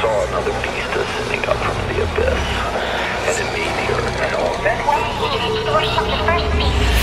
saw another beast ascending up from the abyss, and a meteor and all that. Wait, the source of the first beast